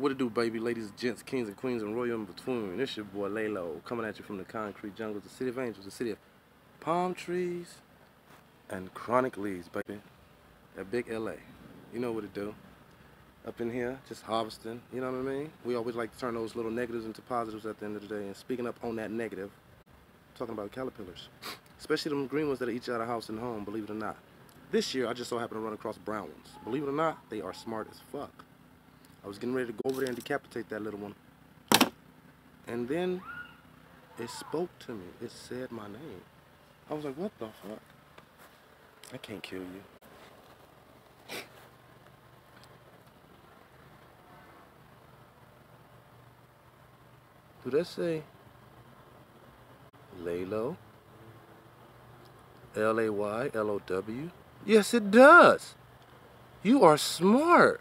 What it do, baby, ladies, gents, kings, and queens, and royal in between? It's your boy Lay Low, coming at you from the concrete jungles, the city of angels, the city of palm trees and chronic leaves, baby. That big LA. You know what it do. Up in here, just harvesting, you know what I mean? We always like to turn those little negatives into positives at the end of the day. And speaking up on that negative, talking about caterpillars. Especially them green ones that eat you out of house and home, believe it or not. This year, I just so happened to run across brown ones. Believe it or not, they are smart as fuck. I was getting ready to go over there and decapitate that little one. And then it spoke to me. It said my name. I was like, what the fuck? I can't kill you. Do that say Lay Low? L-A-Y-L-O-W? Yes, it does. You are smart.